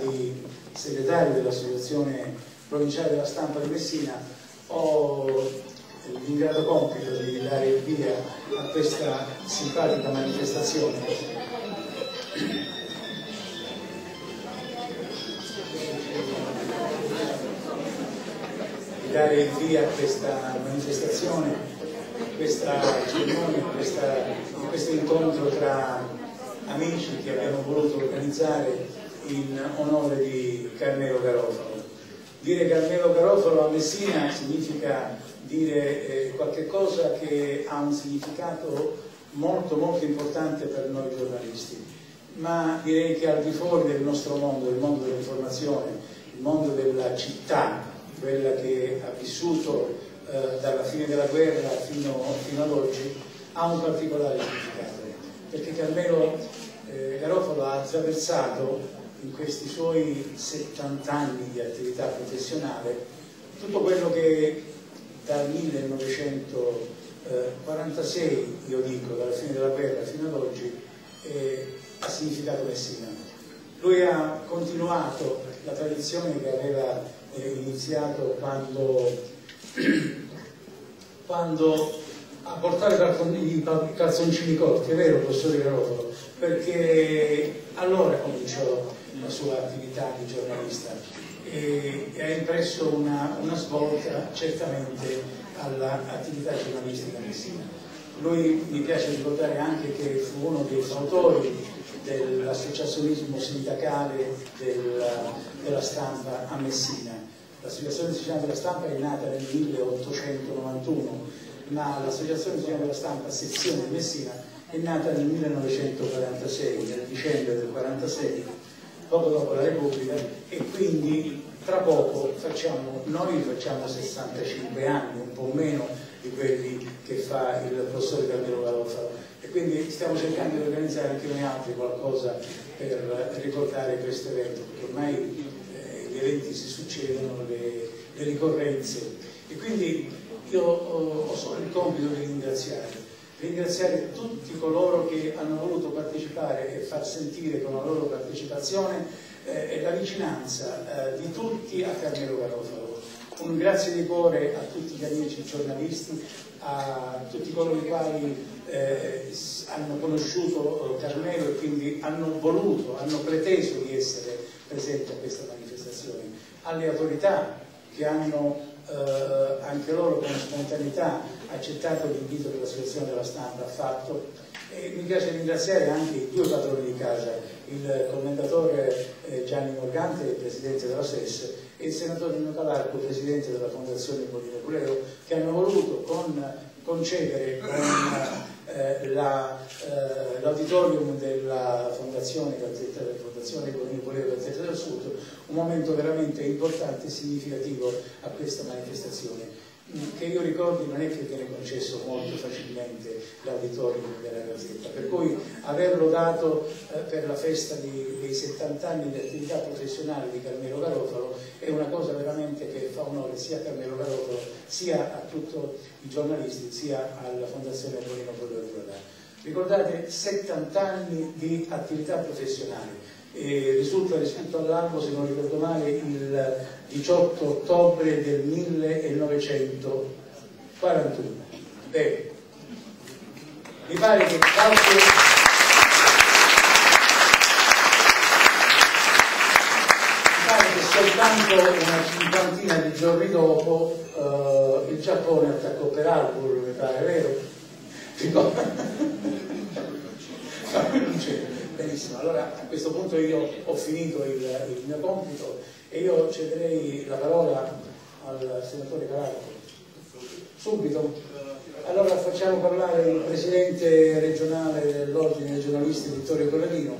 di segretario dell'Associazione Provinciale della Stampa di Messina, ho l'ingrato compito di dare il via a questa simpatica manifestazione. Di dare il via a questa manifestazione, a questa cerimonia, a questo incontro tra amici che abbiamo voluto organizzare in onore di Carmelo Garofalo. Dire Carmelo Garofalo a Messina significa dire eh, qualche cosa che ha un significato molto molto importante per noi giornalisti, ma direi che al di fuori del nostro mondo, il mondo dell'informazione, il mondo della città, quella che ha vissuto eh, dalla fine della guerra fino, fino, ad oggi, ha un particolare significato, perché Carmelo eh, Garofalo ha attraversato in questi suoi 70 anni di attività professionale tutto quello che dal 1946, io dico, dalla fine della guerra fino ad oggi, eh, ha significato Messina. Lui ha continuato la tradizione che aveva eh, iniziato quando, quando a portare i calzoncini corti, è vero professore Garofalo? Perché allora cominciò la sua attività di giornalista e, e ha impresso una, una svolta certamente all'attività giornalistica messina. Lui mi piace ricordare anche che fu uno dei fautori dell'associazionismo sindacale della, della stampa a Messina. L'associazione siciliana della stampa è nata nel 1891, ma l'associazione siciliana della stampa sezione Messina è nata nel 1946, nel dicembre del 1946 poco dopo la Repubblica. E quindi tra poco facciamo, noi facciamo 65 anni, un po' meno di quelli che fa il professore Carmelo Garofalo e quindi stiamo cercando di organizzare anche noi altri qualcosa per ricordare questo evento, perché ormai eh, gli eventi si succedono, le, le ricorrenze. E quindi io ho, ho solo il compito di ringraziare ringraziare tutti coloro che hanno voluto partecipare e far sentire con la loro partecipazione eh, la vicinanza eh, di tutti a Carmelo Garofalo. Un grazie di cuore a tutti gli amici giornalisti, a tutti coloro i quali eh, hanno conosciuto eh, Carmelo e quindi hanno voluto, hanno preteso di essere presenti a questa manifestazione, alle autorità che hanno eh, anche loro con spontaneità accettato l'invito che l'associazione della stampa ha fatto. E mi piace ringraziare anche i due padroni di casa, il commentatore eh, Gianni Morgante, presidente della SES, e il senatore Nino Calarco, presidente della Fondazione Polino Puleo, che hanno voluto con, concedere con eh, eh, l'auditorium della Fondazione Gazzetta, della Fondazione Polino Puleo Gazzetta del Sud un momento veramente importante e significativo a questa manifestazione che io ricordi non è che viene concesso molto facilmente l'auditorium della Gazzetta, per cui averlo dato eh, per la festa di, dei 70 anni di attività professionale di Carmelo Garofalo è una cosa veramente che fa onore sia a Carmelo Garofalo sia a tutti i giornalisti sia alla Fondazione Polino Polio Ricordate 70 anni di attività professionale eh, risulta riscritto all'albo, se non ricordo male, il 18 ottobre del 1941. Bene, mi pare che qualche... Mi pare che soltanto una cinquantina di giorni dopo eh, il Giappone attaccò per Albur, mi pare, vero? non c'è. Benissimo, allora a questo punto io ho finito il, il mio compito e io cederei la parola al senatore Calarco. Subito? Allora facciamo parlare il presidente regionale dell'ordine dei giornalisti Vittorio Corradino.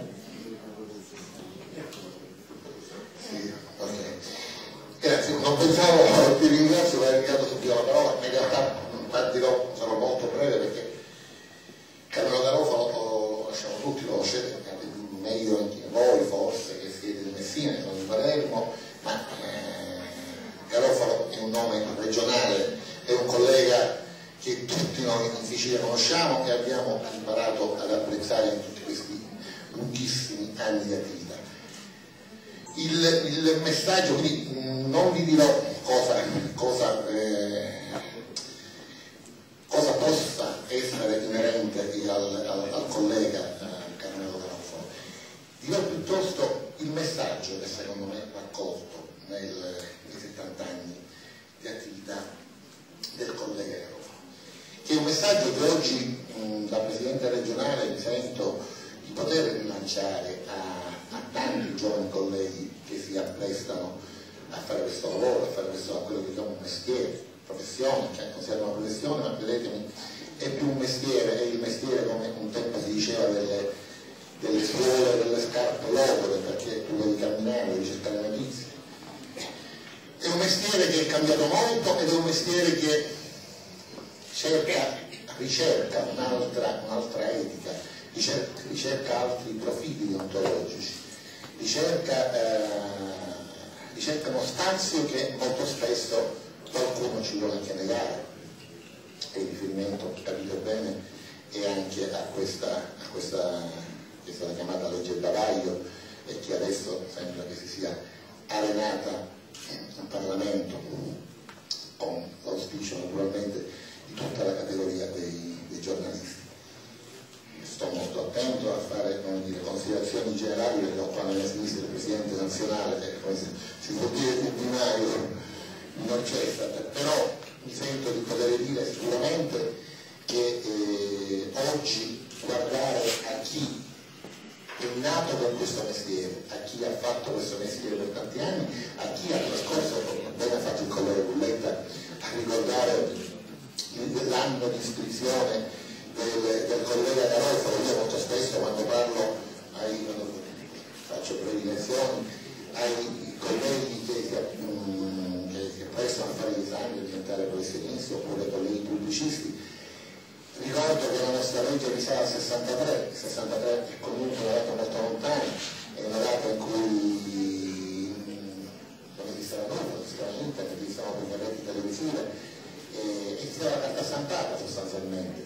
Grazie, non pensavo, ti ringrazio per aver dato subito la parola, in realtà dirò, sarò molto breve perché Carlo Garofalo lo lasciamo tutti, lo conoscete, meglio anche voi forse che siete di Messina, sono di Palermo, ma eh, Garofalo è un nome regionale, è un collega che tutti noi in Sicilia conosciamo e abbiamo imparato ad apprezzare in tutti questi lunghissimi anni di attività. il, il messaggio, quindi non vi dirò cosa, cosa, eh, cosa possa essere inerente al, al, al collega dirò piuttosto il messaggio che secondo me è raccolto nel, nei 70 anni di attività del collega Garofalo, che è un messaggio che oggi mh, da Presidente regionale mi sento di poter rilanciare a, a tanti giovani colleghi che si apprestano a fare questo lavoro, a fare questo, a quello che chiamo mestiere, professione, che considero una professione, ma credetemi è più un mestiere, è il mestiere come un tempo si diceva delle, delle scuole, delle scarpe logore, perché tu devi camminare, devi cercare notizie. È un mestiere che è cambiato molto ed è un mestiere che cerca, ricerca un'altra, un'altra etica, ricerca, ricerca altri profili ontologici, ricerca, eh, ricerca uno spazio che molto spesso qualcuno ci vuole anche negare. E il riferimento, capite bene, è anche a questa, a questa che è stata chiamata legge Bavaglio e che adesso sembra che si sia arenata in Parlamento con l'auspicio naturalmente di tutta la categoria dei, dei giornalisti. Sto molto attento a fare dire, considerazioni generali perché ho qua nella sinistra il Presidente nazionale, che come si, può dire di Maio, non c'è stata, però mi sento di poter dire sicuramente che eh, oggi guardare a chi è nato con questo mestiere, a chi ha fatto questo mestiere per tanti anni, a chi ha trascorso, bene ha fatto il collega Bulletta, a ricordare l'anno di iscrizione del, del collega Garofalo, io molto spesso quando parlo, ai, faccio predilezioni, ai colleghi che, che, che, che prestano a fare gli esami per diventare professionisti oppure colleghi pubblicisti, ricordo che la nostra legge risale al 63, il 63 è comunque una data molto lontana, è una data in cui non esisteva nulla, non esisteva internet, esistevano le reti televisive, esisteva la carta stampata sostanzialmente.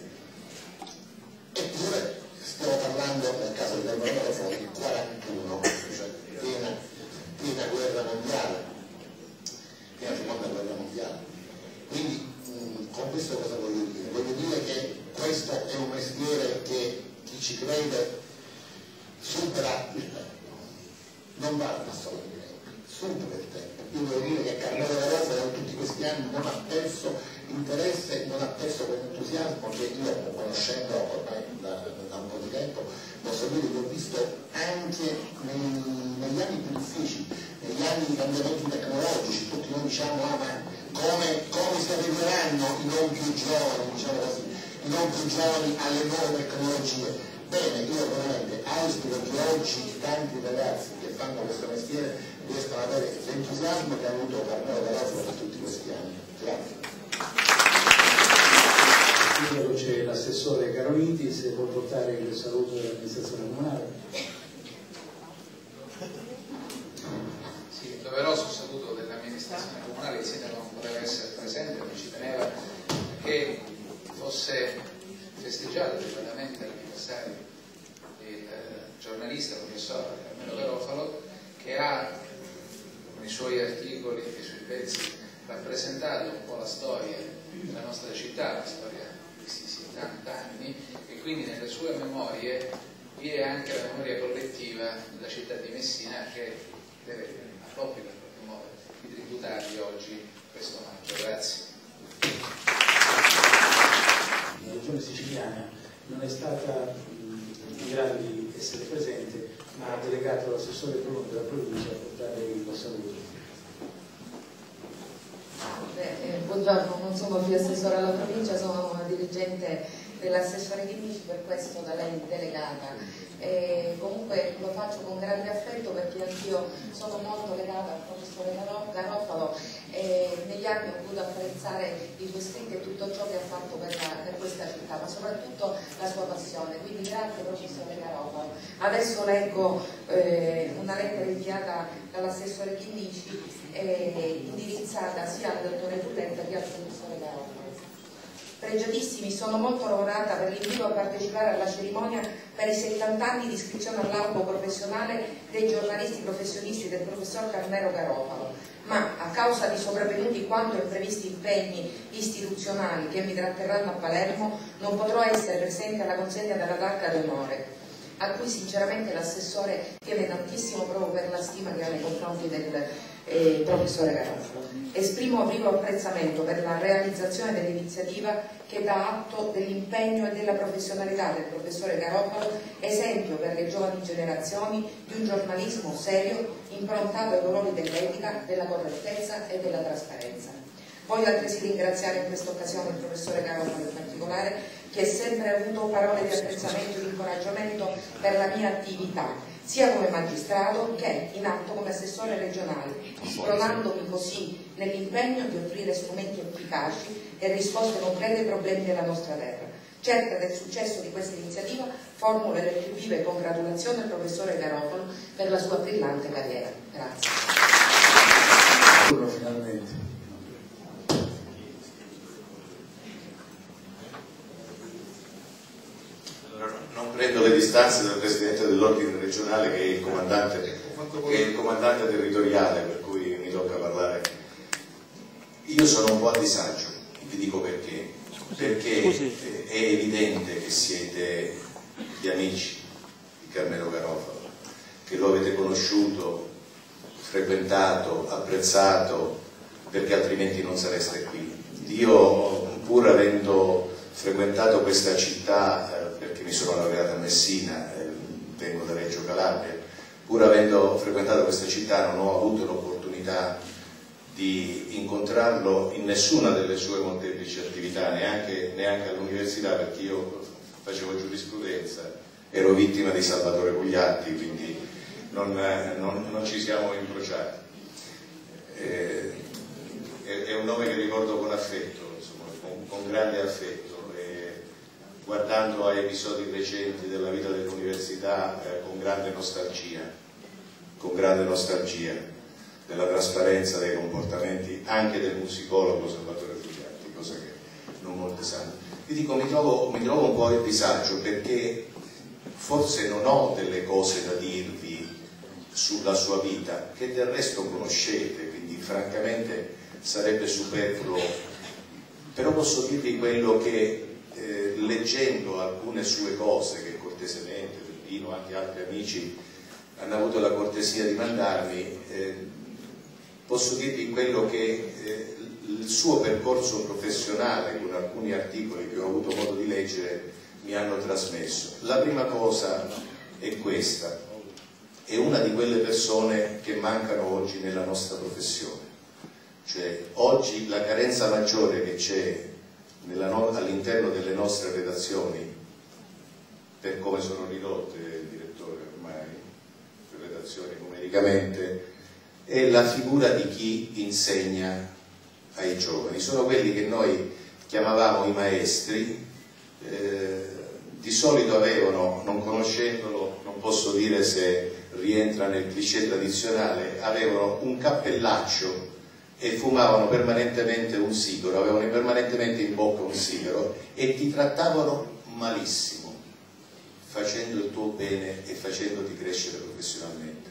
Delegato l'assessore Bruno della provincia a portare il saluto. Eh, buongiorno, non sono più assessore alla provincia, sono una dirigente dell'assessore Chimici, per questo da lei delegata. E comunque lo faccio con grande affetto perché anch'io sono molto legata al professore Garofalo e negli anni ho potuto apprezzare i suoi scritti e tutto ciò che ha fatto per, la, per, questa città, ma soprattutto la sua passione. Quindi grazie professore Garofalo. Adesso leggo eh, una lettera inviata dall'assessore Chimici eh, indirizzata sia al dottore Bulletta che al professore Garofalo. Pregiatissimi, sono molto onorata per l'invito a partecipare alla cerimonia per i 70 anni di iscrizione all'albo professionale dei giornalisti professionisti del professor Carmelo Garofalo, ma a causa di sopravvenuti quanto imprevisti impegni istituzionali che mi tratterranno a Palermo non potrò essere presente alla consegna della targa d'onore a cui sinceramente l'assessore tiene tantissimo proprio per la stima che ha nei confronti del eh, professore Garofalo. Esprimo vivo apprezzamento per la realizzazione dell'iniziativa che dà atto dell'impegno e della professionalità del professore Garofalo, esempio per le giovani generazioni di un giornalismo serio improntato ai valori dell'etica, della correttezza e della trasparenza. Voglio altresì ringraziare in questa occasione il professore Garofalo in particolare che ha sempre avuto parole di apprezzamento e di incoraggiamento per la mia attività, sia come magistrato che in atto come assessore regionale, spronandomi così nell'impegno di offrire strumenti efficaci e risposte concrete ai problemi della nostra terra. Certa del successo di questa iniziativa, formulo le più vive congratulazioni al professore Garofalo per la sua brillante carriera. Grazie. Finalmente. Non prendo le distanze dal Presidente dell'Ordine regionale che è il comandante, che è il comandante territoriale per cui mi tocca parlare. Io sono un po' a disagio, vi dico perché. Perché è evidente che siete gli amici di Carmelo Garofalo, che lo avete conosciuto, frequentato, apprezzato, perché altrimenti non sareste qui. Io, pur avendo frequentato questa città mi sono laureato a Messina, eh, vengo da Reggio Calabria, pur avendo frequentato questa città non ho avuto l'opportunità di incontrarlo in nessuna delle sue molteplici attività, neanche, neanche all'università perché io facevo giurisprudenza, ero vittima di Salvatore Gugliatti, quindi non, non, non ci siamo incrociati. Eh, è, è, un nome che ricordo con affetto, insomma, con, con grande affetto guardando a episodi recenti della vita dell'università eh, con grande nostalgia, con grande nostalgia della trasparenza dei comportamenti anche del musicologo Salvatore Fugliatti, cosa che non molte sanno. Vi dico, mi trovo, mi trovo un po' a disagio perché forse non ho delle cose da dirvi sulla sua vita, che del resto conoscete, quindi francamente sarebbe superfluo, però posso dirvi quello che leggendo alcune sue cose che cortesemente Peppino, anche altri amici hanno avuto la cortesia di mandarmi, eh, posso dirvi quello che eh, il suo percorso professionale con alcuni articoli che ho avuto modo di leggere mi hanno trasmesso. La prima cosa è questa, è una di quelle persone che mancano oggi nella nostra professione. Cioè, oggi la carenza maggiore che c'è all'interno delle nostre redazioni, per come sono ridotte, direttore, ormai, le redazioni numericamente, è la figura di chi insegna ai giovani. Sono quelli che noi chiamavamo i maestri, eh, di solito avevano, non conoscendolo, non posso dire se rientra nel cliché tradizionale, avevano un cappellaccio e fumavano permanentemente un sigaro, avevano permanentemente in bocca un sigaro e ti trattavano malissimo, facendo il tuo bene e facendoti crescere professionalmente.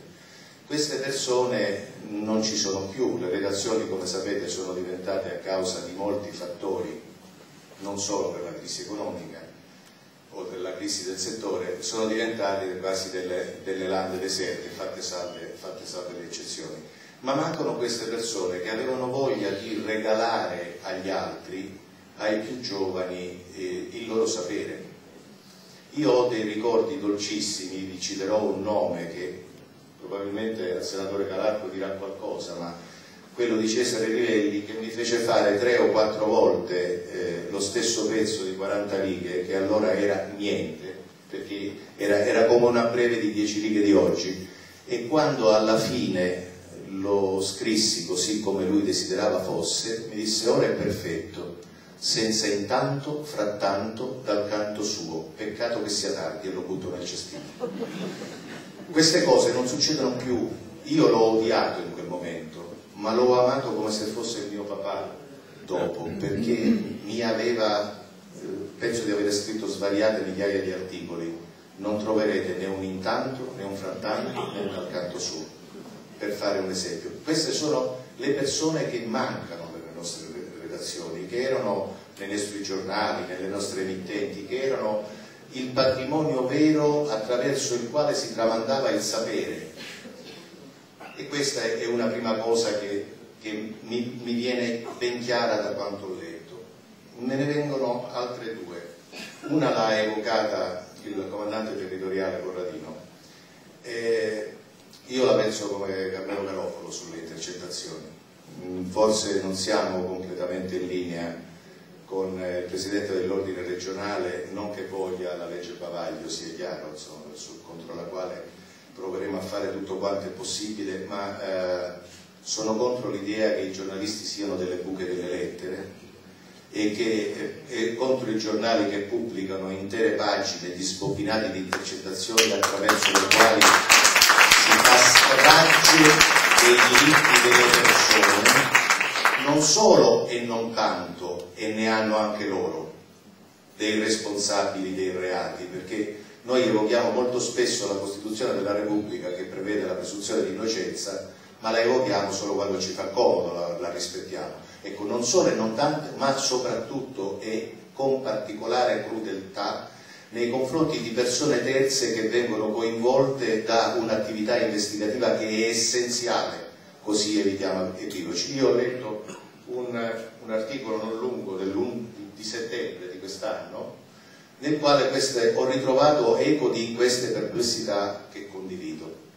Queste persone non ci sono più, le redazioni come sapete sono diventate a causa di molti fattori, non solo per la crisi economica o della crisi del settore, sono diventate quasi delle, delle lande deserte, fatte salve, fatte salve le eccezioni ma mancano queste persone che avevano voglia di regalare agli altri, ai più giovani, eh, il loro sapere. Io ho dei ricordi dolcissimi, vi citerò un nome che probabilmente al senatore Calarco dirà qualcosa, ma quello di Cesare Rivelli che mi fece fare tre o quattro volte eh, lo stesso pezzo di 40 righe, che allora era niente, perché era, era come una breve di 10 righe di oggi, e quando alla fine lo scrissi così come lui desiderava fosse, mi disse ora è perfetto, senza intanto, frattanto, dal canto suo, peccato che sia tardi e lo butto nel cestino. Queste cose non succedono più, io l'ho odiato in quel momento, ma l'ho amato come se fosse il mio papà dopo, perché mi aveva penso di aver scritto svariate migliaia di articoli, non troverete né un intanto, né un frattanto, né un accanto solo, per fare un esempio. Queste sono le persone che mancano nelle nostre redazioni, che erano nei nostri giornali, nelle nostre emittenti, che erano il patrimonio vero attraverso il quale si tramandava il sapere. E questa è una prima cosa che, che mi, mi viene ben chiara da quanto ho letto. Ne vengono altre due. Una l'ha evocata il comandante territoriale Corradino. Eh, io la penso come Carmelo Garofalo sulle intercettazioni. Forse non siamo completamente in linea con il Presidente dell'Ordine regionale, non che voglia la legge Bavaglio, sia chiaro, insomma, contro la quale proveremo a fare tutto quanto è possibile, ma eh, sono contro l'idea che i giornalisti siano delle buche delle lettere e che eh, contro i giornali che pubblicano intere pagine di sbobinati di intercettazioni attraverso le quali strage dei diritti delle persone non solo e non tanto, e ne hanno anche loro, dei responsabili dei reati, perché noi evochiamo molto spesso la Costituzione della Repubblica che prevede la presunzione di innocenza, ma la evochiamo solo quando ci fa comodo, la, la rispettiamo. Ecco, non solo e non tanto, ma soprattutto e con particolare crudeltà nei confronti di persone terze che vengono coinvolte da un'attività investigativa che è essenziale così evitiamo equivoci. Io ho letto un, un articolo non lungo di settembre di quest'anno nel quale queste, ho ritrovato eco di queste perplessità che condivido.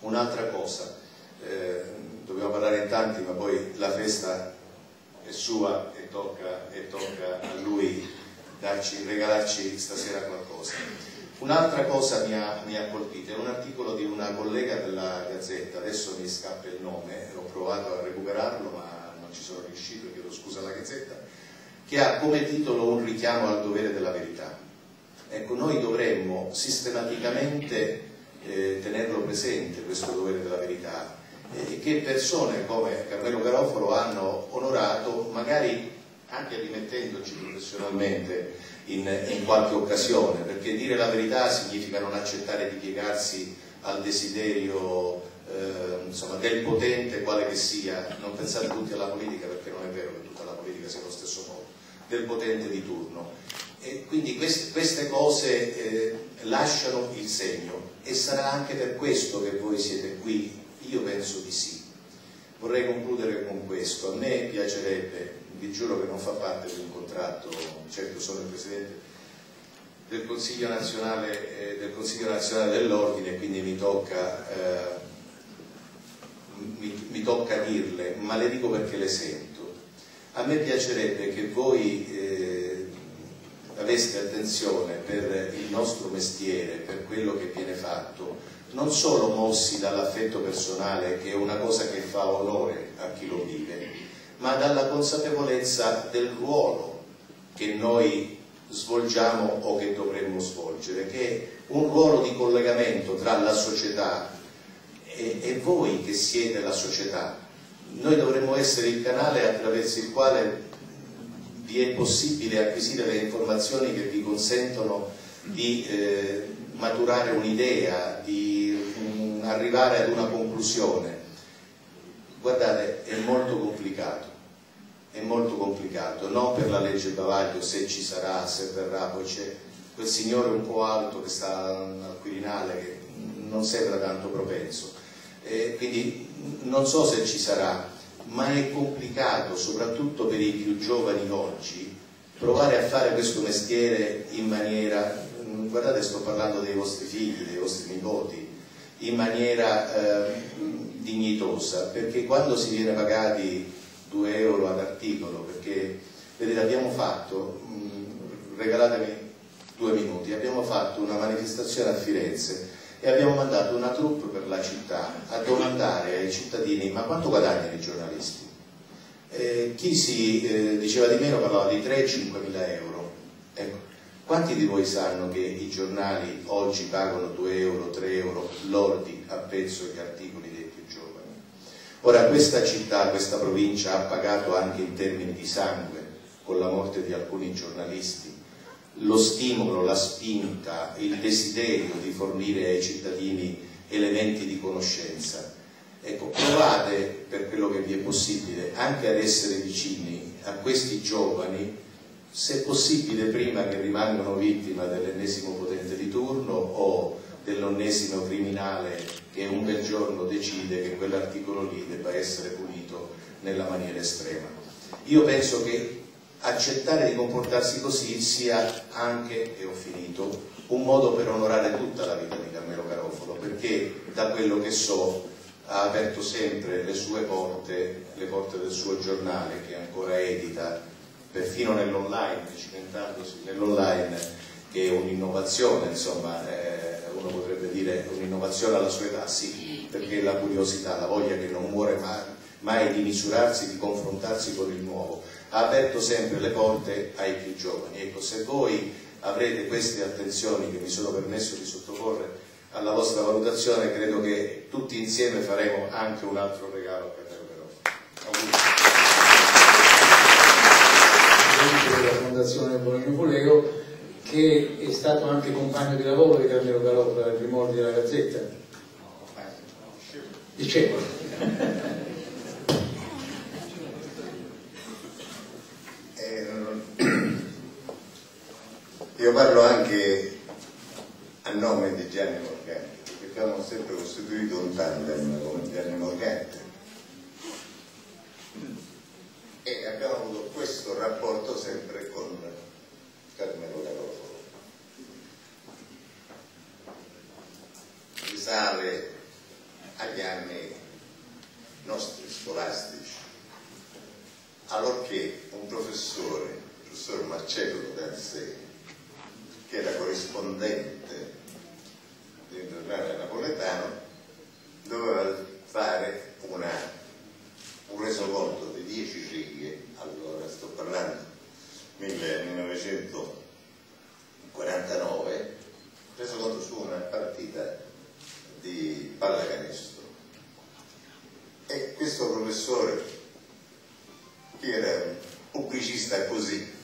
Un'altra cosa, eh, dobbiamo parlare in tanti ma poi la festa è sua e tocca, e tocca a lui darci, regalarci stasera qualcosa. Un'altra cosa mi ha, mi ha, colpito, è un articolo di una collega della Gazzetta, adesso mi scappa il nome, ho provato a recuperarlo ma non ci sono riuscito, chiedo scusa alla Gazzetta, che ha come titolo un richiamo al dovere della verità. Ecco, noi dovremmo sistematicamente eh, tenerlo presente questo dovere della verità e che persone come Carmelo Garofalo hanno onorato, magari anche rimettendoci professionalmente in, in, qualche occasione, perché dire la verità significa non accettare di piegarsi al desiderio eh, insomma, del potente, quale che sia, non pensate tutti alla politica perché non è vero che tutta la politica sia lo stesso modo, del potente di turno. E quindi queste, queste cose eh, lasciano il segno e sarà anche per questo che voi siete qui, io penso di sì. Vorrei concludere con questo, a me piacerebbe vi giuro che non fa parte di un contratto, certo sono il Presidente del Consiglio nazionale, eh, dell'Ordine, quindi mi tocca, eh, mi, mi tocca, dirle, ma le dico perché le sento. A me piacerebbe che voi eh, aveste attenzione per il nostro mestiere, per quello che viene fatto, non solo mossi dall'affetto personale, che è una cosa che fa onore a chi lo vive, ma dalla consapevolezza del ruolo che noi svolgiamo o che dovremmo svolgere, che è un ruolo di collegamento tra la società e, e voi che siete la società. Noi dovremmo essere il canale attraverso il quale vi è possibile acquisire le informazioni che vi consentono di eh, maturare un'idea, di um, arrivare ad una conclusione guardate è molto complicato è molto complicato non per la legge Bavaglio se ci sarà, se verrà poi c'è quel signore un po' alto che sta al Quirinale che non sembra tanto propenso. Eh, quindi non so se ci sarà ma è complicato soprattutto per i più giovani oggi provare a fare questo mestiere in maniera guardate sto parlando dei vostri figli, dei vostri nipoti in maniera eh, dignitosa, perché quando si viene pagati 2 euro ad articolo, perché vedete abbiamo fatto, mh, regalatemi due minuti, abbiamo fatto una manifestazione a Firenze e abbiamo mandato una troupe per la città a domandare ai cittadini ma quanto guadagnano i giornalisti? Eh, chi si eh, diceva di meno parlava di 3-5 mila euro. Ecco, quanti di voi sanno che i giornali oggi pagano 2 euro, 3 euro lordi a pezzo gli articoli? Ora questa città, questa provincia ha pagato anche in termini di sangue con la morte di alcuni giornalisti lo stimolo, la spinta, il desiderio di fornire ai cittadini elementi di conoscenza. Ecco, provate per quello che vi è possibile anche ad essere vicini a questi giovani, se possibile prima che rimangano vittima dell'ennesimo potente di turno o dell'onnesimo criminale che un bel giorno decide che quell'articolo lì debba essere punito nella maniera estrema. Io penso che accettare di comportarsi così sia anche, e ho finito, un modo per onorare tutta la vita di Carmelo Garofalo, perché da quello che so ha aperto sempre le sue porte, le porte del suo giornale che ancora edita, perfino nell'online, cimentandosi nell'online, che è un'innovazione, insomma, eh, dire un'innovazione alla sua età, sì, perché la curiosità, la voglia che non muore mai, mai di misurarsi, di confrontarsi con il nuovo, ha aperto sempre le porte ai più giovani. Ecco, se voi avrete queste attenzioni che mi sono permesso di sottoporre alla vostra valutazione, credo che tutti insieme faremo anche un altro regalo per Carmelo della Fondazione Bologna Fulego che è stato anche compagno di lavoro di Carmelo Galoppa ai primordi della Gazzetta. Dicevo. Io parlo anche a nome di Gianni Morganti, perché abbiamo sempre costituito un tandem come Gianni Morganti e abbiamo avuto questo rapporto sempre con Carmelo Garofalo. Risale agli anni nostri scolastici, allorché un professore, il professor Marcello Danzè, che era corrispondente di un giornale napoletano, doveva fare una, un resoconto di dieci righe, allora sto parlando 1949, resoconto su una partita di pallacanestro. E questo professore, che era un pubblicista così,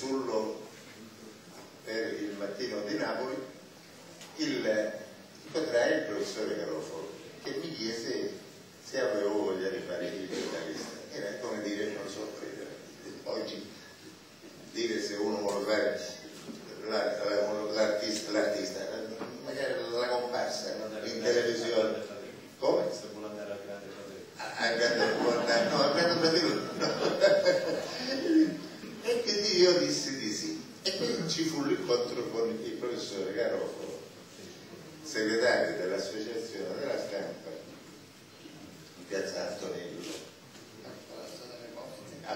pezzullo per il mattino di Napoli, il, incontrai il professore Garofalo che mi chiese se avevo voglia di fare il giornalista. Era come dire, non so, oggi dire se uno vuole fare l'artista, l'artista magari la comparsa in. Come? A grande portare, no, a grande fratello. E quindi io dissi di sì. E quindi ci fu l'incontro con il professore Garofalo, segretario dell'associazione della stampa in piazza Antonello a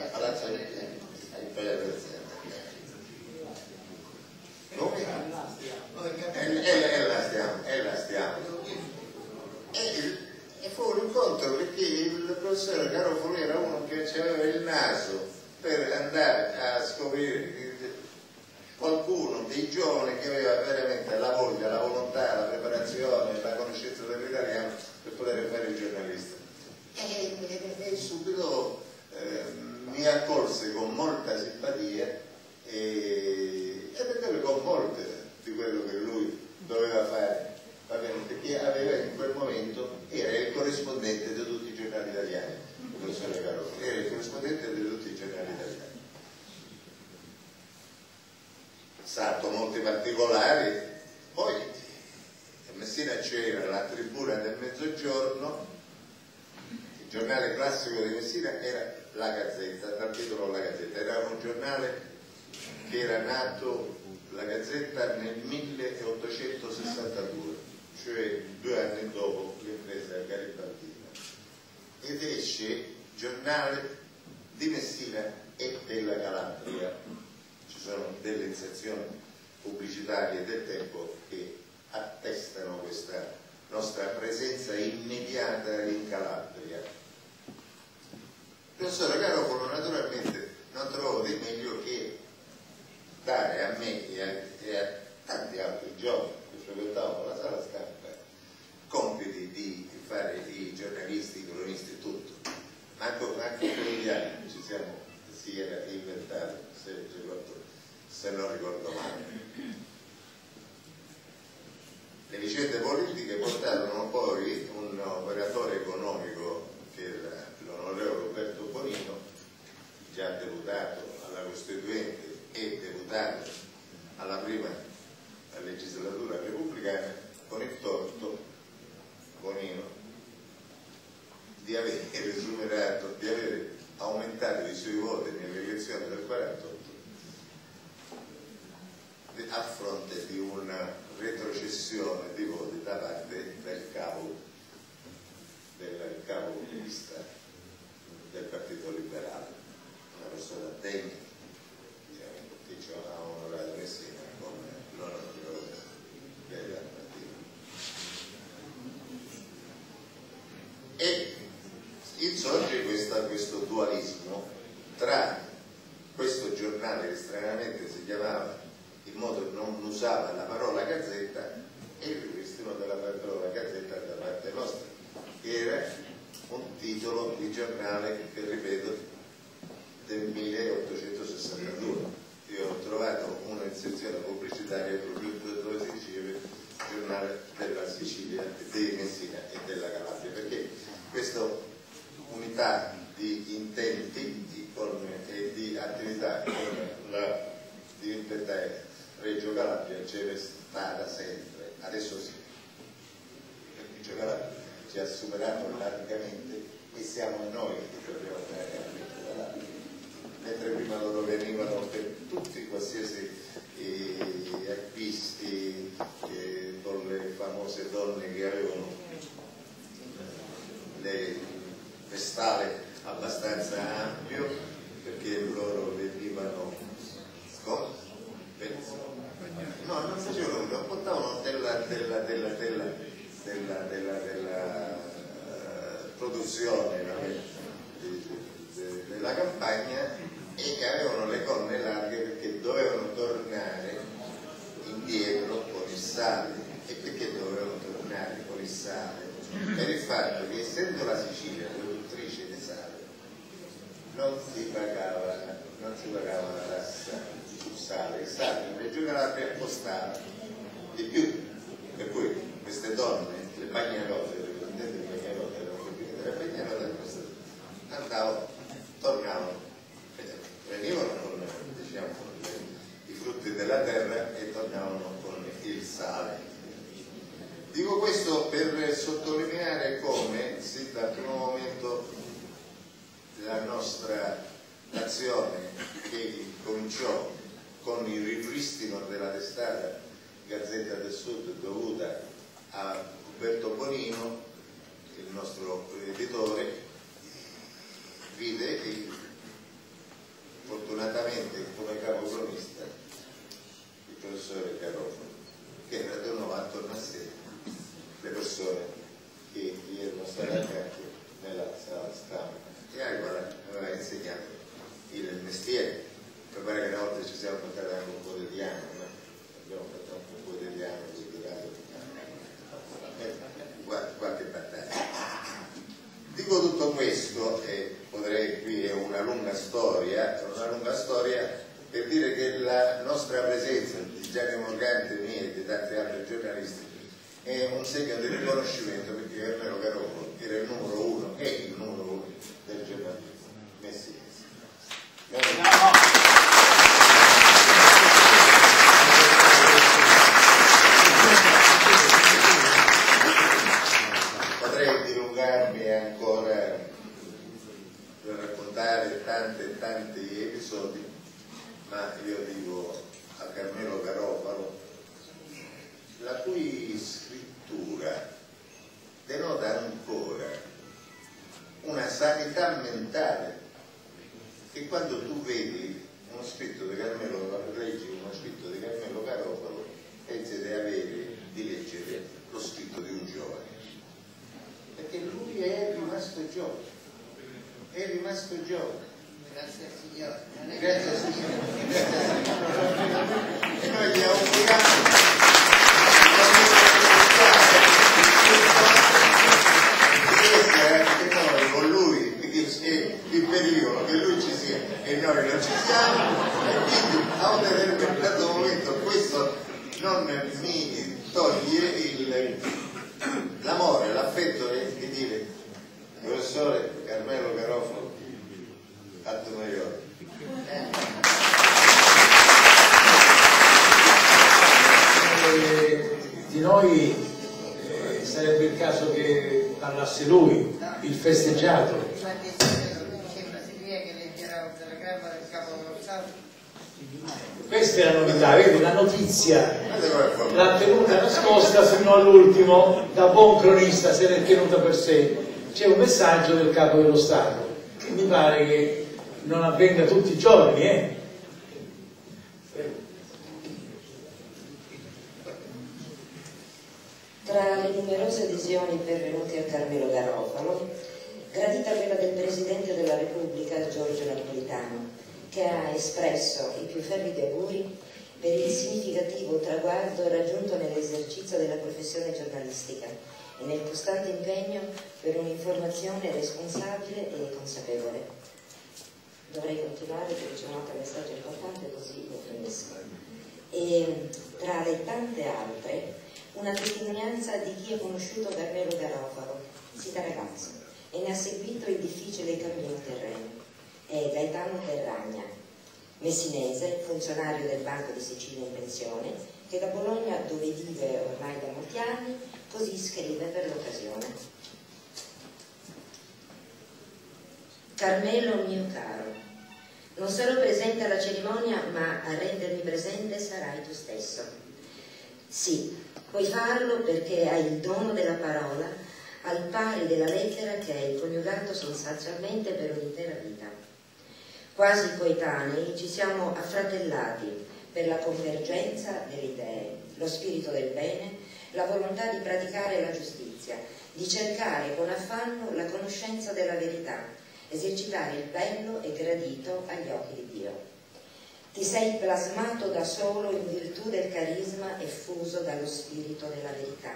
Come? E, la stiamo, e la stiamo. E, e fu un incontro perché il professore Garofalo era uno che aveva il naso per andare a scoprire qualcuno dei giovani che aveva veramente la voglia, la volontà, la preparazione, la conoscenza dell'italiano per poter fare il giornalista. E, e, e subito eh, mi accolse con molta simpatia e, e vedere con molte di quello che lui doveva fare perché aveva in quel momento era il corrispondente di tutti i giornali italiani professore Carolo era il corrispondente di tutti i giornali italiani stato molti particolari poi a Messina c'era la tribuna del mezzogiorno il giornale classico di Messina era la Gazzetta, dal titolo La Gazzetta, era un giornale che era nato la Gazzetta nel 1862, cioè due anni dopo l'impresa garibaldina, ed esce giornale di Messina e della Calabria. Ci sono delle inserzioni pubblicitarie del tempo che attestano questa nostra presenza immediata in Calabria professore Garofalo naturalmente non trovo di meglio che dare a me e a, e a tanti altri giovani che frequentavano la sala stampa compiti di fare i giornalisti, i cronisti e tutto. Anche, anche anni ci siamo, si era inventato, se, se non ricordo male. Le vicende politiche portarono poi un operatore economico che era l'onorevole Roberto Bonino, già deputato alla Costituente e deputato alla prima legislatura repubblicana, con il torto Bonino di avere superato, di avere aumentato i suoi voti nelle elezioni del 48 a fronte di una retrocessione di voti da parte del capo del capo lista del Partito Liberale, una persona degna, diciamo, che ci ha onorato Messina come l'onorevole Gaetano Martino. E insorge questa, questo dualismo tra questo giornale che stranamente si chiamava in modo che non usava la parola gazzetta e il ripristino della parola gazzetta da parte nostra, che era un titolo di giornale che ripeto il pericolo che lui ci sia e noi non ci siamo, e quindi a un determinato momento questo non mi toglie il- l'amore, l'affetto di dire professore Carmelo Garofalo, Alto Maiore. Eh, di noi eh, sarebbe il caso che parlasse lui, il festeggiato. Infatti sembra si dia che leggerà un telegramma del capo dello Stato. Questa è la novità, vedi la notizia l'ha tenuta nascosta fino all'ultimo, da buon cronista se l'è tenuta per sé. C'è un messaggio del capo dello Stato che mi pare che non avvenga tutti i giorni, eh? Tra le numerose adesioni pervenute a Carmelo Garofalo, gradita quella del Presidente della Repubblica Giorgio Napolitano, che ha espresso i più fervidi auguri per il significativo traguardo raggiunto nell'esercizio della professione giornalistica e nel costante impegno per un'informazione responsabile e consapevole. Dovrei continuare perché c'è un altro messaggio importante così lo finisco. E tra le tante altre, una testimonianza di chi ha conosciuto Carmelo Garofalo, sin da ragazzo, e ne ha seguito il difficile cammino terreno. È Gaetano Terragna, messinese, funzionario del Banco di Sicilia in pensione, che da Bologna, dove vive ormai da molti anni, così scrive per l'occasione. Carmelo mio caro, non sarò presente alla cerimonia, ma a rendermi presente sarai tu stesso. Sì, puoi farlo perché hai il dono della parola, al pari della lettera che hai coniugato sostanzialmente per un'intera vita. Quasi coetanei ci siamo affratellati per la convergenza delle idee, lo spirito del bene, la volontà di praticare la giustizia, di cercare con affanno la conoscenza della verità, esercitare il bello e gradito agli occhi di Dio. Ti sei plasmato da solo in virtù del carisma effuso dallo spirito della verità,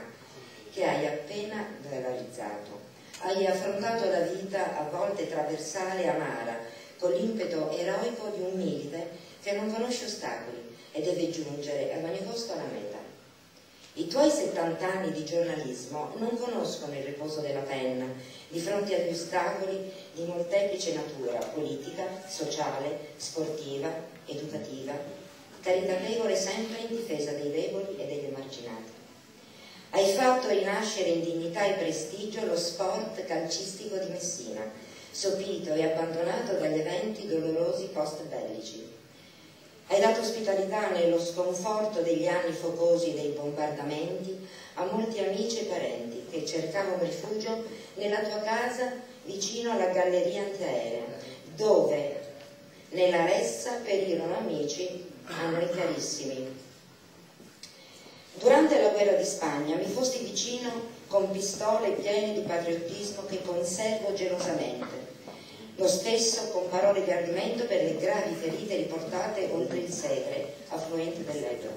che hai appena realizzato. Hai affrontato la vita a volte traversale e amara, con l'impeto eroico di un milite che non conosce ostacoli e deve giungere ad ogni costo alla meta. I tuoi 70 anni di giornalismo non conoscono il riposo della penna di fronte agli ostacoli di molteplice natura, politica, sociale, sportiva, educativa, caritatevole sempre in difesa dei deboli e degli emarginati. Hai fatto rinascere in dignità e prestigio lo sport calcistico di Messina, sopito e abbandonato dagli eventi dolorosi post-bellici. Hai dato ospitalità nello sconforto degli anni focosi dei bombardamenti a molti amici e parenti che cercavano rifugio nella tua casa vicino alla galleria antiaerea, dove nella ressa perirono amici a noi carissimi. Durante la guerra di Spagna mi fosti vicino con pistole piene di patriottismo che conservo gelosamente. Lo stesso con parole di ardimento per le gravi ferite riportate oltre il Segre, affluente dell'Ebro.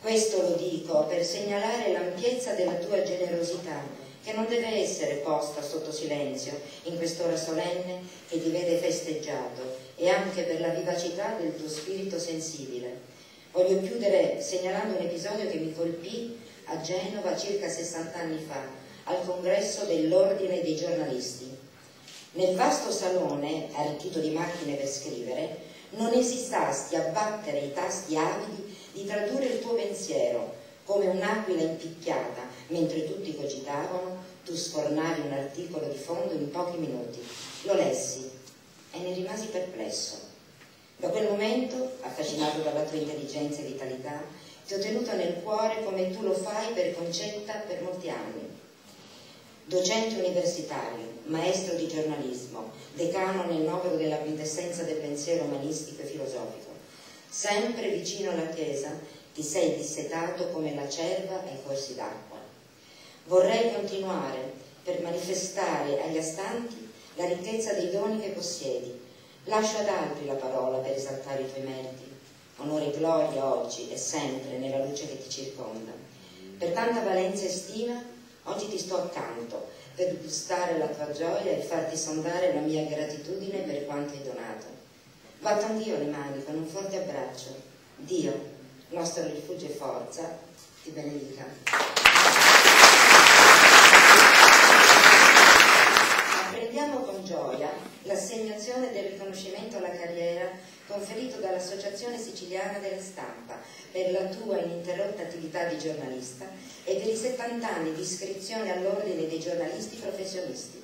Questo lo dico per segnalare l'ampiezza della tua generosità, che non deve essere posta sotto silenzio in quest'ora solenne che ti vede festeggiato anche per la vivacità del tuo spirito sensibile. Voglio chiudere segnalando un episodio che mi colpì a Genova circa 60 anni fa, al congresso dell'Ordine dei giornalisti. Nel vasto salone, arricchito di macchine per scrivere, non esistasti a battere i tasti avidi di tradurre il tuo pensiero, come un'aquila impicchiata, mentre tutti cogitavano, tu sfornavi un articolo di fondo in pochi minuti. Lo lessi e ne rimasi perplesso. Da quel momento, affascinato dalla tua intelligenza e vitalità, ti ho tenuto nel cuore come tu lo fai per Concetta per molti anni. Docente universitario, maestro di giornalismo, decano nel novero della quintessenza del pensiero umanistico e filosofico, sempre vicino alla Chiesa, ti sei dissetato come la cerva ai corsi d'acqua. Vorrei continuare per manifestare agli astanti la ricchezza dei doni che possiedi. Lascio ad altri la parola per esaltare i tuoi meriti. Onore e gloria oggi e sempre nella luce che ti circonda. Per tanta valenza e stima, oggi ti sto accanto per gustare la tua gioia e farti sondare la mia gratitudine per quanto hai donato. Batto anch'io le mani con un forte abbraccio. Dio, nostro rifugio e forza, ti benedica. Apprendiamo con gioia l'assegnazione del riconoscimento alla carriera conferito dall'Associazione Siciliana della Stampa per la tua ininterrotta attività di giornalista e per i 70 anni di iscrizione all'Ordine dei giornalisti professionisti.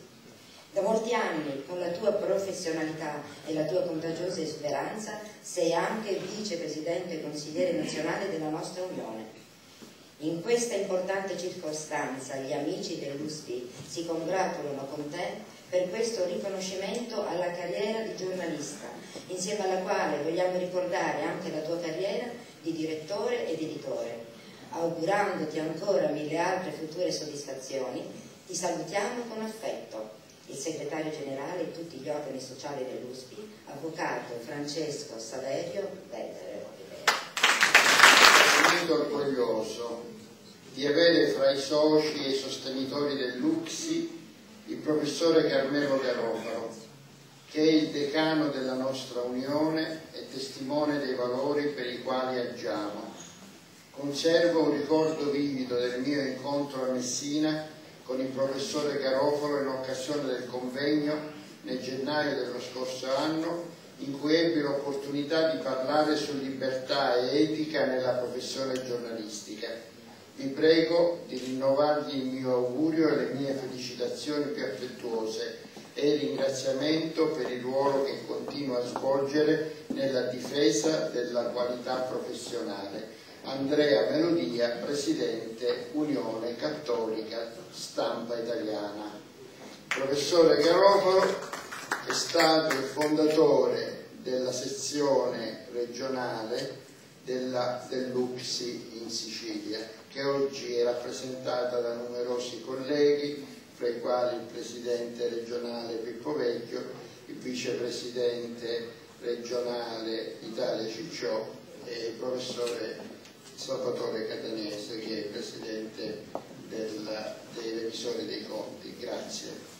Da molti anni, con la tua professionalità e la tua contagiosa esuberanza, sei anche vicepresidente e consigliere nazionale della nostra Unione. In questa importante circostanza gli amici dell'USPI si congratulano con te per questo riconoscimento alla carriera di giornalista, insieme alla quale vogliamo ricordare anche la tua carriera di direttore ed editore. Augurandoti ancora mille altre future soddisfazioni, ti salutiamo con affetto. Il segretario generale e tutti gli organi sociali dell'USPI, avvocato Francesco Saverio Vedere molto orgoglioso di avere fra i soci e i sostenitori dell'UXI il professore Carmelo Garofalo, che è il decano della nostra Unione e testimone dei valori per i quali agiamo. Conservo un ricordo vivido del mio incontro a Messina con il professore Garofalo in occasione del convegno nel gennaio dello scorso anno in cui ebbi l'opportunità di parlare su libertà e etica nella professione giornalistica. Vi prego di rinnovargli il mio augurio e le mie felicitazioni più affettuose e il ringraziamento per il ruolo che continua a svolgere nella difesa della qualità professionale. Andrea Melodia, Presidente Unione Cattolica Stampa Italiana. Professore Garofalo, è stato il fondatore della sezione regionale dell'UXI in Sicilia, che oggi è rappresentata da numerosi colleghi, fra i quali il presidente regionale Pippo Vecchio, il vicepresidente regionale Italia Cicciò e il professore Salvatore Catanese, che è il presidente della, dei revisori dei conti. Grazie.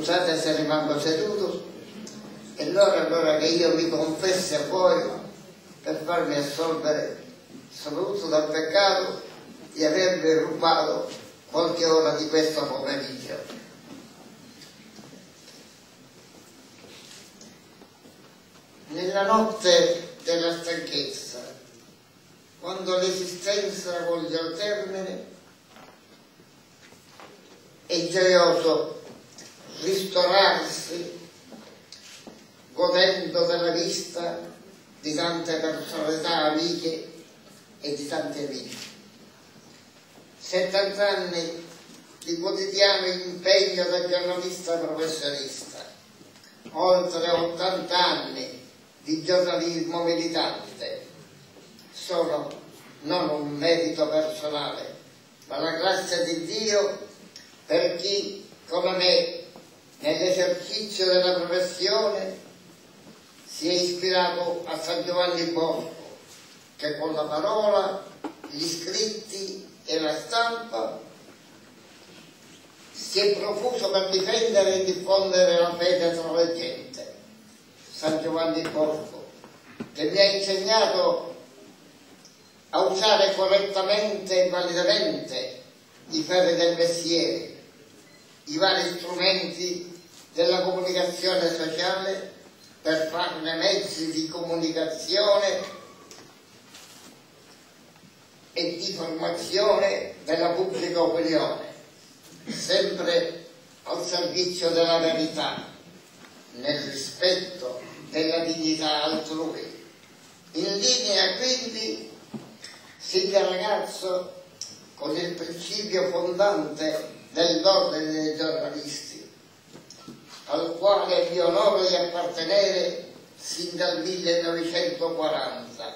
scusate se rimango seduto, è l'ora allora che io mi confessi a voi per farmi assolvere soprattutto dal peccato di avervi rubato qualche ora di questo pomeriggio. Nella notte della stanchezza, quando l'esistenza volge al termine, è gioioso ristorarsi godendo della vista di tante personalità amiche e di tanti amici. 70 anni di quotidiano impegno da giornalista professionista, oltre 80 anni di giornalismo militante, sono non un merito personale, ma la grazia di Dio per chi come me nell'esercizio della professione si è ispirato a San Giovanni Bosco che con la parola, gli scritti la stampa si è profuso per difendere e diffondere la fede tra la gente. San Giovanni Bosco, che mi ha insegnato a usare correttamente e validamente i ferri del mestiere, i vari strumenti della comunicazione sociale per farne mezzi di comunicazione e di formazione della pubblica opinione, sempre al servizio della verità, nel rispetto della dignità altrui. In linea quindi, sin da ragazzo, con il principio fondante dell'ordine dei giornalisti, al quale mi onoro di appartenere sin dal 1940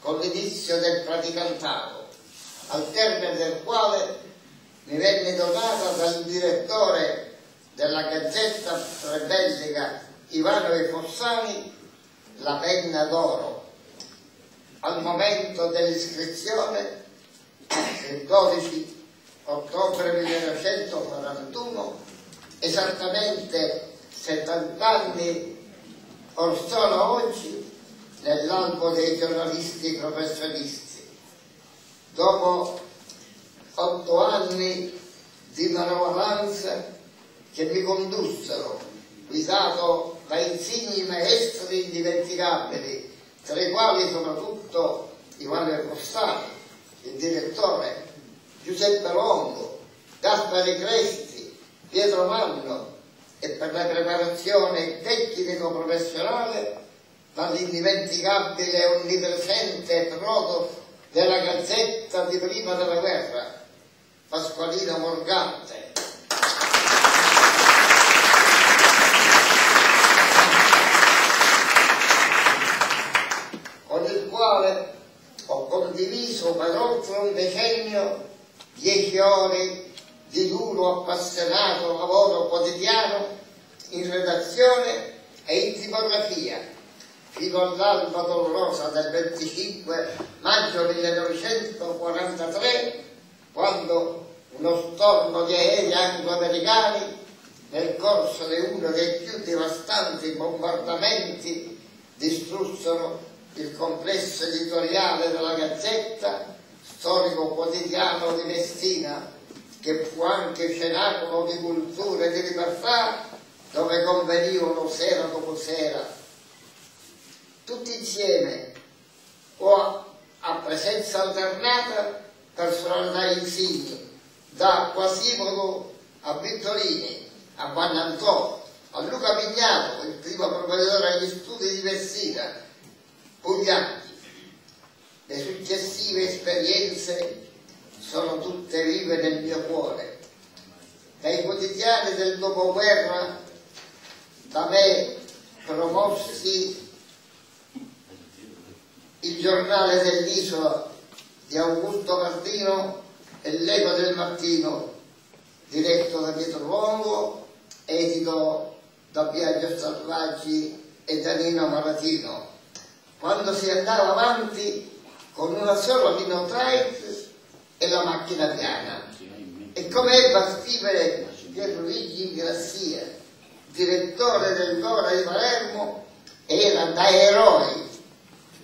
con l'inizio del praticantado, al termine del quale mi venne donata dal direttore della Gazzetta Rebellica Ivano e Fossani la penna d'oro. Al momento dell'iscrizione, il 12 ottobre 1941, esattamente 70 anni or sono oggi, nell'albo dei giornalisti professionisti. Dopo otto anni di manovalanza che mi condussero, guidato da insigni maestri indimenticabili, tra i quali soprattutto Ivano Fossani, il direttore, Giuseppe Longo, Gaspare Cresti, Pietro Manno e per la preparazione tecnico-professionale dall'indimenticabile e onnipresente prodo della gazzetta di prima della guerra, Pasqualino Morgante. con il quale ho condiviso per oltre un decennio dieci ore di duro appassionato lavoro quotidiano in redazione e in tipografia. Fino all'alba dolorosa del 25 maggio 1943, quando uno stormo di aerei anglo-americani, nel corso di uno dei più devastanti bombardamenti, distrussero il complesso editoriale della Gazzetta, storico quotidiano di Messina, che fu anche cenacolo di cultura e di libertà, dove convenivano sera dopo sera tutti insieme o a presenza alternata personalità insigni, da Quasimodo a Vittorini, a Vannantò, a Luca Pignato, il primo provveditore agli studi di Messina, Pugliacchi. Le successive esperienze sono tutte vive nel mio cuore. Dai quotidiani del dopoguerra, da me promossi il giornale dell'isola di Augusto Martino e l'Eco del Mattino, diretto da Pietro Longo, edito da Biagio Salvaggi e Danino Maratino. Quando si andava avanti con una sola linotype e la macchina piana. E come ebbe a scrivere Pierluigi Ingrassia, direttore del Dora di Palermo, era da eroi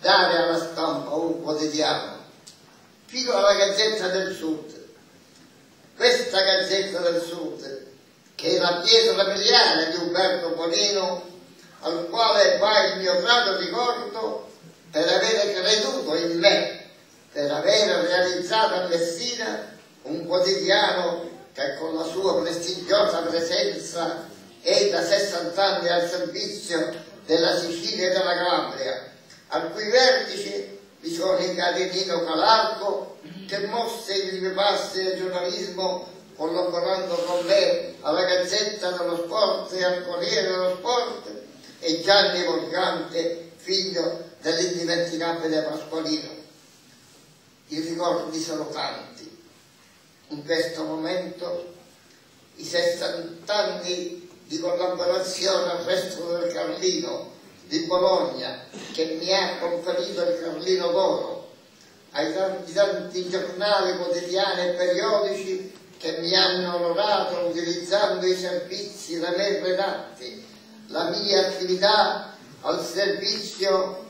dare alla stampa un quotidiano, fino alla Gazzetta del Sud. Questa Gazzetta del Sud, che è la pietra miliare di Umberto Bonino, al quale va il mio grato ricordo per aver creduto in me, per aver realizzato a Messina un quotidiano che con la sua prestigiosa presenza è da 60 anni al servizio della Sicilia e della Calabria al cui vertice vi sono il Cadenino Calarco che mosse i primi passi del giornalismo collaborando con me alla Gazzetta dello Sport e al Corriere dello Sport e Gianni Morgante, figlio dell'indimenticabile Pasqualino. I ricordi sono tanti. In questo momento i 60 anni di collaborazione al resto del Carlino di Bologna che mi ha conferito il Carlino d'Oro, ai tanti, tanti giornali quotidiani e periodici che mi hanno onorato utilizzando i servizi da me redatti, la mia attività al servizio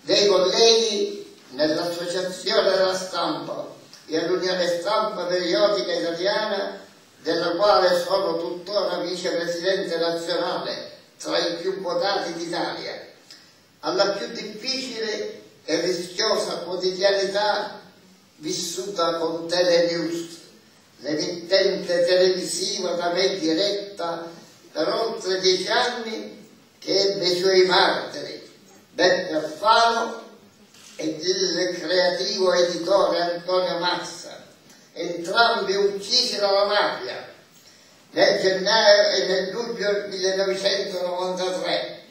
dei colleghi nell'Associazione della Stampa e all'Unione Stampa Periodica Italiana, della quale sono tuttora vicepresidente nazionale tra i più votati d'Italia, alla più difficile e rischiosa quotidianità vissuta con Telenews, l'emittente televisiva da me diretta per oltre dieci anni che ebbe i suoi martiri, Beppe Alfano ed il creativo editore Antonio Massa, entrambi uccisi dalla mafia nel gennaio e nel luglio 1993.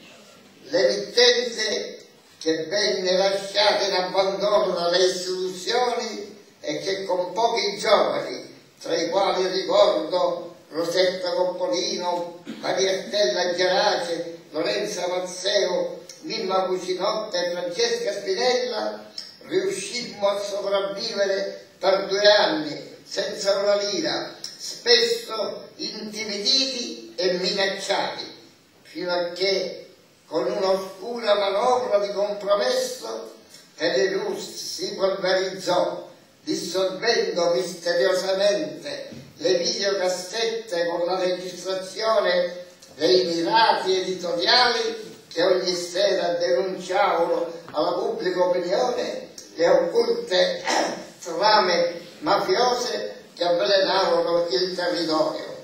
L'emittente che venne lasciata in abbandono dalle istituzioni e che con pochi giovani, tra i quali ricordo Rosetta Coppolino, Maria Stella Gerace, Lorenza Mazzeo, Mimma Cucinotta e Francesca Spinella, riuscimmo a sopravvivere per due anni senza una lira, spesso intimiditi e minacciati, fino a che con un'oscura manovra di compromesso Telenus si polverizzò, dissolvendo misteriosamente le videocassette con la registrazione dei mirati editoriali che ogni sera denunciavano alla pubblica opinione le occulte trame mafiose che avvelenavano il territorio.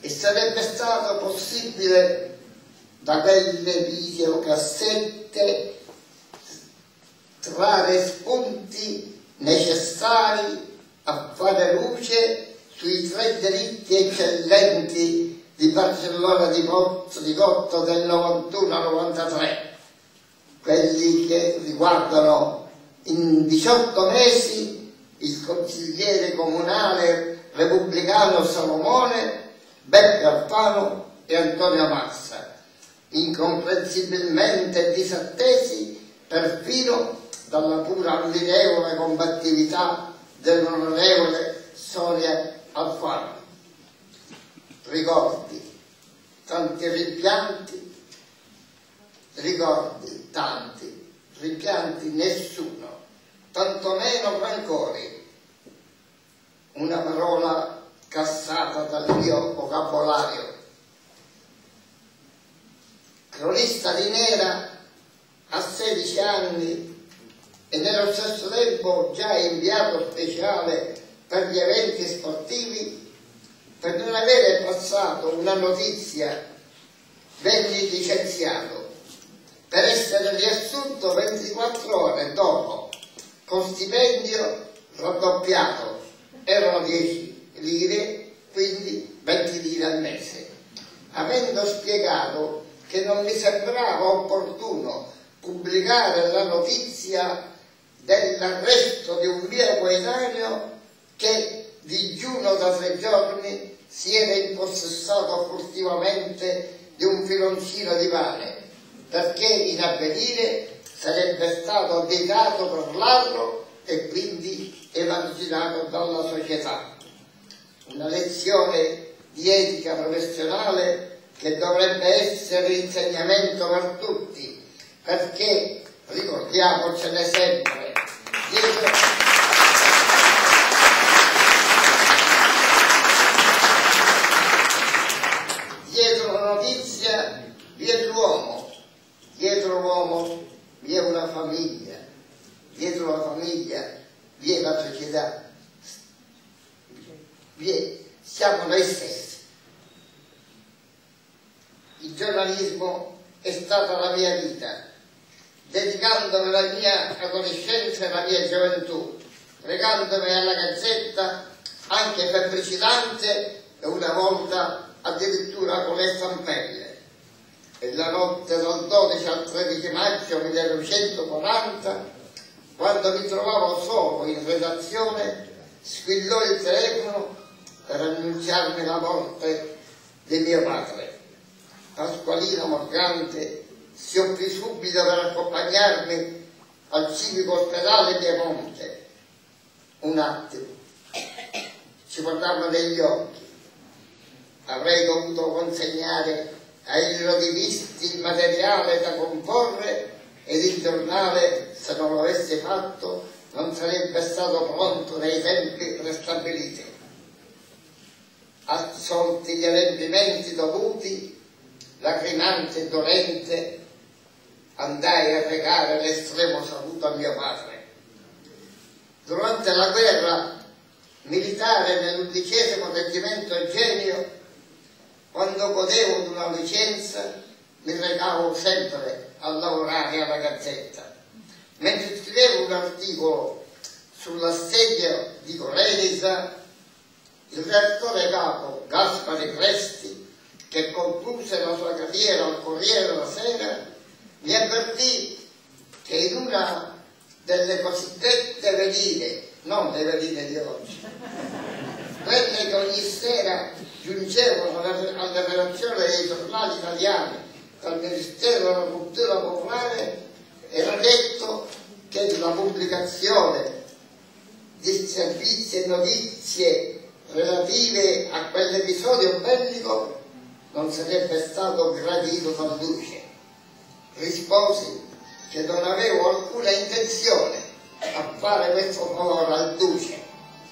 E sarebbe stato possibile da quelle videocassette trarre spunti necessari a fare luce sui tre delitti eccellenti di Barcellona di Cotto, di Cotto del 91-93, quelli che riguardano in 18 mesi il consigliere comunale repubblicano Salomone, Beppe Alfano e Antonio Massa incomprensibilmente disattesi perfino dalla pura ammirevole combattività dell'onorevole Sonia Alfano. Ricordi, tanti rimpianti, ricordi tanti, rimpianti nessuno, tantomeno rancori. Una parola cassata dal mio vocabolario cronista di Nera a 16 anni e nello stesso tempo già inviato speciale per gli eventi sportivi, per non avere passato una notizia venni licenziato. Per essere riassunto 24 ore dopo con stipendio raddoppiato. Erano 10 lire quindi 20 lire al mese. Avendo spiegato che non mi sembrava opportuno pubblicare la notizia dell'arresto di un mio coetaneo che digiuno da tre giorni si era impossessato furtivamente di un filoncino di pane perché in avvenire sarebbe stato additato per ladro e quindi emarginato dalla società. Una lezione di etica professionale che dovrebbe essere insegnamento per tutti, perché ricordiamocene sempre, dietro la notizia vi è l'uomo, dietro l'uomo una famiglia, dietro la famiglia vi è la società, vi è, siamo noi stessi il giornalismo è stata la mia vita, dedicandomi la mia adolescenza e la mia gioventù, regandomi alla gazzetta anche febbricitante e una volta addirittura con le stampelle. E la notte dal 12 al 13 maggio 1940, quando mi trovavo solo in redazione, squillò il telefono per annunciarmi la morte di mio padre. Pasqualino Morgante si offrì subito per accompagnarmi al civico ospedale Piemonte. Un attimo, ci guardavano negli occhi. Avrei dovuto consegnare ai rodivisti il materiale da comporre ed il giornale, se non lo avesse fatto, non sarebbe stato pronto nei tempi prestabiliti. Assolti gli adempimenti dovuti, lacrimante e dolente, andai a recare l'estremo saluto a mio padre. Durante la guerra militare nell'undicesimo reggimento Genio, quando godevo di una licenza, mi recavo sempre a lavorare alla Gazzetta. Mentre scrivevo un articolo sull'assedio di Corelisa, il redattore capo Gaspare Cresti, che concluse la sua carriera al Corriere della Sera, mi avvertì che in una delle cosiddette veline, non le veline di oggi, quelle che ogni sera giungevano alla redazione dei giornali italiani dal Ministero della Cultura Popolare, era detto che la pubblicazione di servizi e notizie relative a quell'episodio bellico non sarebbe stato gradito dal Duce. Risposi che non avevo alcuna intenzione a fare questo favore al Duce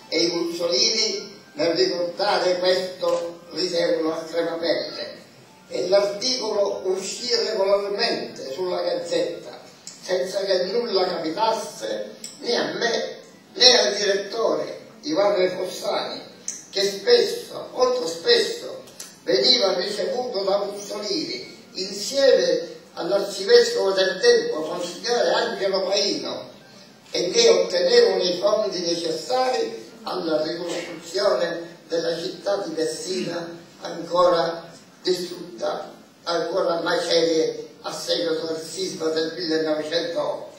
e i Mussolini nel ricordare questo riservano a cremapelle. E l'articolo uscì regolarmente sulla gazzetta senza che nulla capitasse né a me né al direttore Ivano Fossani che spesso, molto spesso veniva ricevuto da Mussolini insieme all'arcivescovo del tempo, Monsignore Angelo Paino, e che ottenevano i fondi necessari alla ricostruzione della città di Messina ancora distrutta, ancora macerie a seguito del sisma del 1908.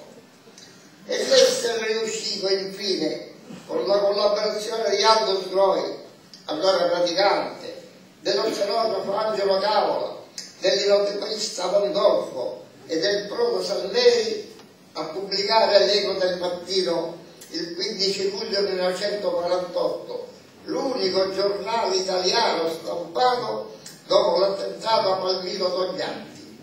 E l'essere riuscito infine, con la collaborazione di Aldo Sgroi, allora praticante, dell'oceanografo Angelo Cavola, dell'inotequista Mondolfo e del proto Salleri, a pubblicare l'Eco del Mattino il 15 luglio 1948, l'unico giornale italiano stampato dopo l'attentato a Palmiro Togliatti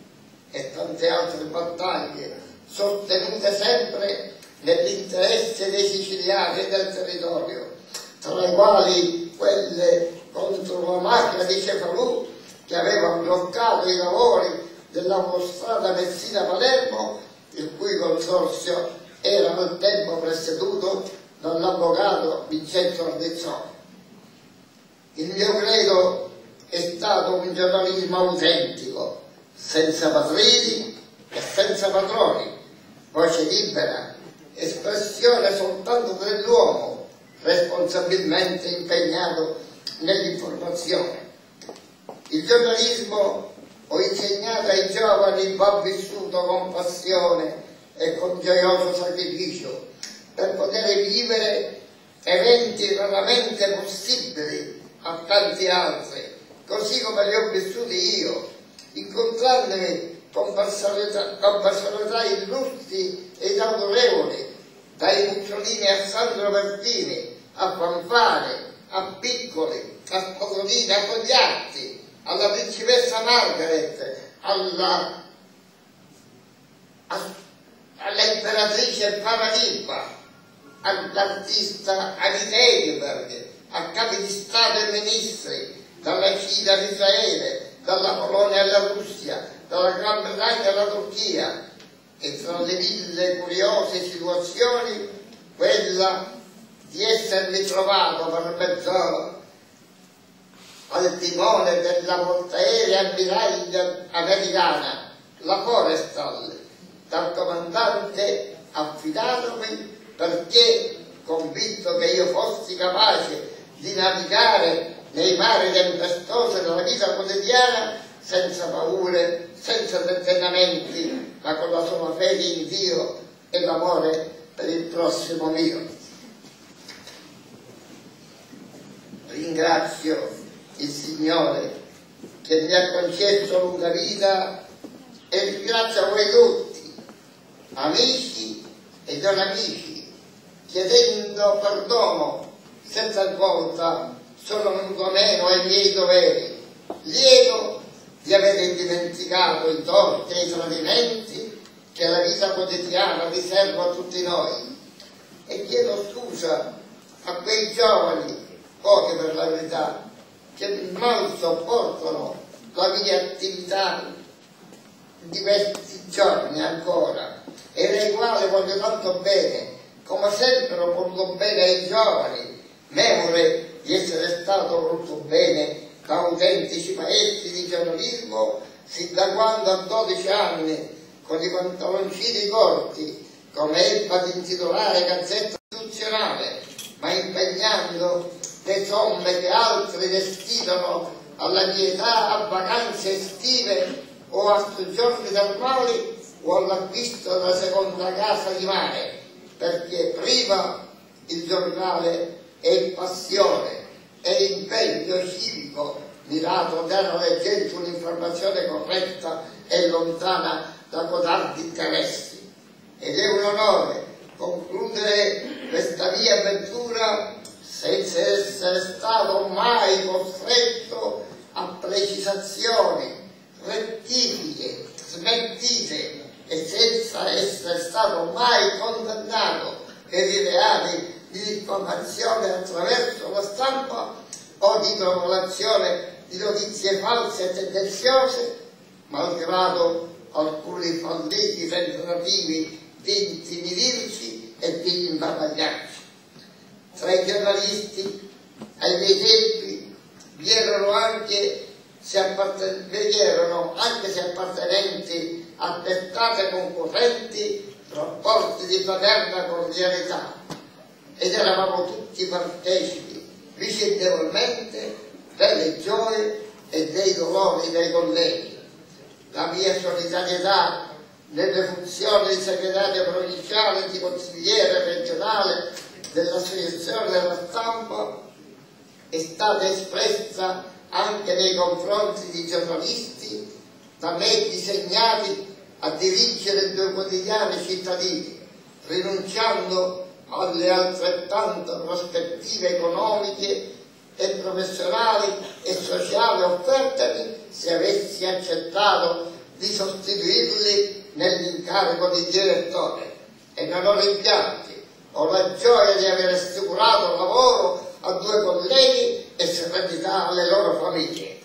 e tante altre battaglie sostenute sempre nell'interesse dei siciliani e del territorio, tra i quali quelle contro la macchina di Cefalù che aveva bloccato i lavori dell'autostrada Messina-Palermo, il cui consorzio era al tempo presieduto dall'avvocato Vincenzo Ardezzoni. Il mio credo è stato un giornalismo autentico, senza padrini e senza padroni, voce libera, espressione soltanto dell'uomo responsabilmente impegnato nell'informazione. Il giornalismo, ho insegnato ai giovani, va vissuto con passione e con gioioso sacrificio per poter vivere eventi raramente possibili a tanti altri, così come li ho vissuti io, incontrandomi con personalità, con personalità illustri ed autorevoli, dai Mucciolini a Sandro Bertini, a Fanfare, a Piccoli, a Sposolini, a Cogliatti, alla principessa Margaret, alla, a all'imperatrice Paralimpa, all'artista Edelberg, a capi di Stato e ministri, dalla Cina all'Israele, dalla Polonia alla Russia, dalla Gran Bretagna alla Turchia, e tra le mille curiose situazioni quella di essermi trovato per mezz'ora al timone della portaerei ammiraglia americana, la Forestal, dal comandante affidatomi perché convinto che io fossi capace di navigare nei mari tempestosi della vita quotidiana senza paure, senza tentennamenti, ma con la sola fede in Dio e l'amore per il prossimo mio. Ringrazio il Signore che mi ha concesso lunga vita e ringrazio voi tutti amici i loro amici, chiedendo perdono senza volta sono venuto meno ai miei doveri, lieto di avere dimenticato i torti e i tradimenti che la vita quotidiana riserva a tutti noi. E chiedo scusa a quei giovani, pochi per la verità, che non sopportano la mia attività di questi giorni ancora e nei quali voglio tanto bene, come sempre ho voluto bene ai giovani, memore di essere stato voluto bene da autentici maestri di giornalismo sin da quando a 12 anni con i pantaloncini corti come ebba ad intitolare Gazzetta Istituzionale ma impegnando le somme che altri destinano alla mia età a vacanze estive o a soggiorni termali o all'acquisto della seconda casa di mare perché prima il giornale è passione, è impegno civico mirato a dare alla gente un'informazione corretta e lontana da codardi interessi. Ed è un onore concludere questa mia avventura senza essere stato mai costretto a precisazioni, rettifiche, smentite e senza essere stato mai condannato per i reati di diffamazione attraverso la stampa o di propagazione di notizie false e tendenziose, malgrado alcuni falliti tentativi di intimidirci e di imbavagliarci. Tra i giornalisti ai miei tempi vi erano anche se, vi erano, anche se appartenenti a testate concorrenti rapporti di fraterna cordialità ed eravamo tutti partecipi vicendevolmente delle gioie e dei dolori dei colleghi. La mia solidarietà nelle funzioni di segretario provinciale di consigliere regionale dell'associazione della stampa è stata espressa anche nei confronti di giornalisti da me disegnati a dirigere due quotidiani cittadini, rinunciando alle altrettante prospettive economiche e professionali e sociali offertemi se avessi accettato di sostituirli nell'incarico di direttore e non ho rimpianti, ho la gioia di aver assicurato lavoro a due colleghi e serenità alle loro famiglie.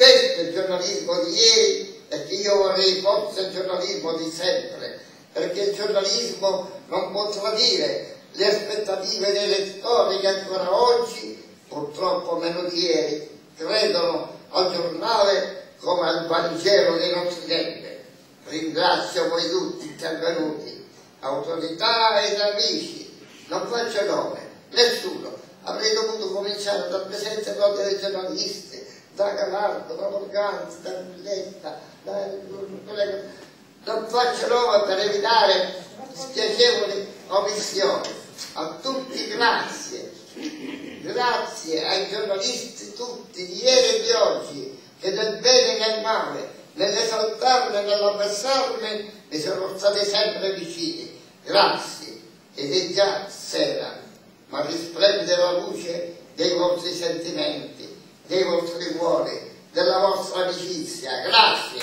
Questo è il giornalismo di ieri e che io vorrei fosse il giornalismo di sempre, perché il giornalismo non può tradire le aspettative dei lettori che ancora oggi, purtroppo meno di ieri, credono al giornale come al Vangelo dei nostri tempi. Ringrazio voi tutti intervenuti, autorità ed amici, non faccio nome, nessuno. Avrei dovuto cominciare dal presenza dei giornalisti, da Galardo, da Morganzi, da Villetta, da non faccio nome per evitare spiacevoli omissioni. A tutti grazie, grazie ai giornalisti tutti di ieri e di oggi, che del bene e del male, nell'esaltarmi e nell'avversarmi, mi sono stati sempre vicini. Grazie, ed è già sera, ma risplende la luce dei vostri sentimenti, dei vostri cuori, della vostra amicizia. Grazie.